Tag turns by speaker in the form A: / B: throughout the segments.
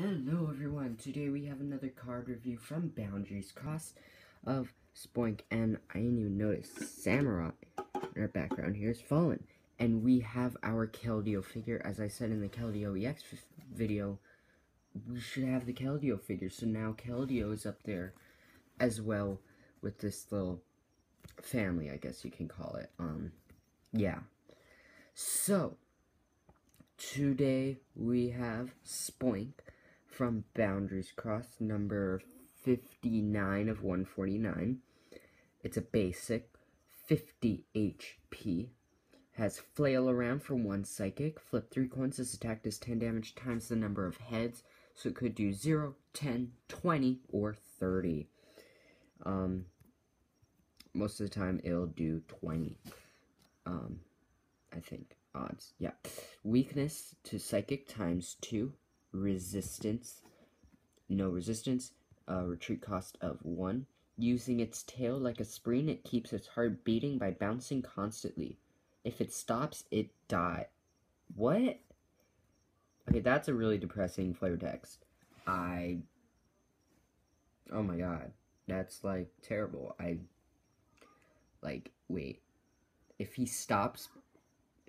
A: Hello everyone, today we have another card review from Boundaries Crossed of Spoink, and I didn't even notice Samurai in our background here is Fallen. And we have our Keldeo figure, as I said in the Keldeo EX video, we should have the Keldeo figure, so now Keldeo is up there as well with this little family, I guess you can call it. Um, yeah. So, today we have Spoink from Boundaries Crossed, number 59 of 149. It's a basic, 50 HP. Has Flail around for 1 psychic. Flip 3 coins. This attack does 10 damage times the number of heads. So it could do 0, 10, 20, or 30. Um, most of the time it'll do 20. Um, I think. Odds. Yeah. Weakness to psychic times 2 resistance, no resistance, uh, retreat cost of 1. Using its tail like a spring, it keeps its heart beating by bouncing constantly. If it stops, it die. What? Okay, that's a really depressing flavor text. I... Oh my god. That's, like, terrible. I... Like, wait. If he stops...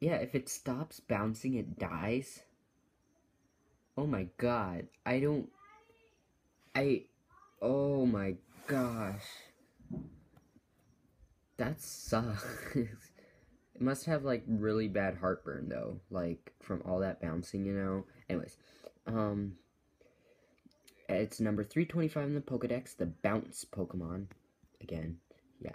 A: Yeah, if it stops bouncing, it dies. Oh my god. I don't... I... Oh my gosh. That sucks. it must have, like, really bad heartburn, though. Like, from all that bouncing, you know? Anyways. Um... It's number 325 in the Pokedex, the Bounce Pokemon. Again, yeah.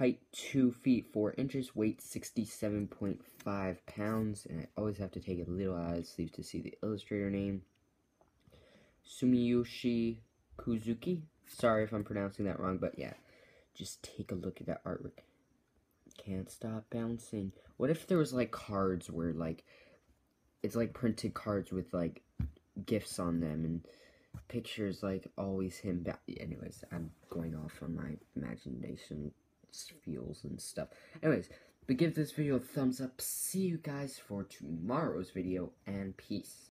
A: Height 2 feet 4 inches, weight 67.5 pounds, and I always have to take a little out of the sleeve to see the illustrator name. Sumiyoshi Kizuki. Sorry if I'm pronouncing that wrong, but yeah. Just take a look at that artwork. Can't stop bouncing. What if there was like cards where like it's like printed cards with like gifts on them and pictures like always him anyways i'm going off on my imagination feels and stuff. Anyways, but give this video a thumbs up. See you guys for tomorrow's video, and peace.